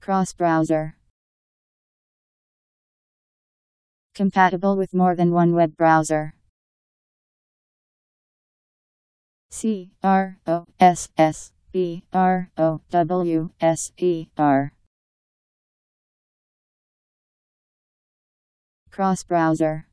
Cross-browser Compatible with more than one web browser. C R O S S B R O W S E R. Cross browser.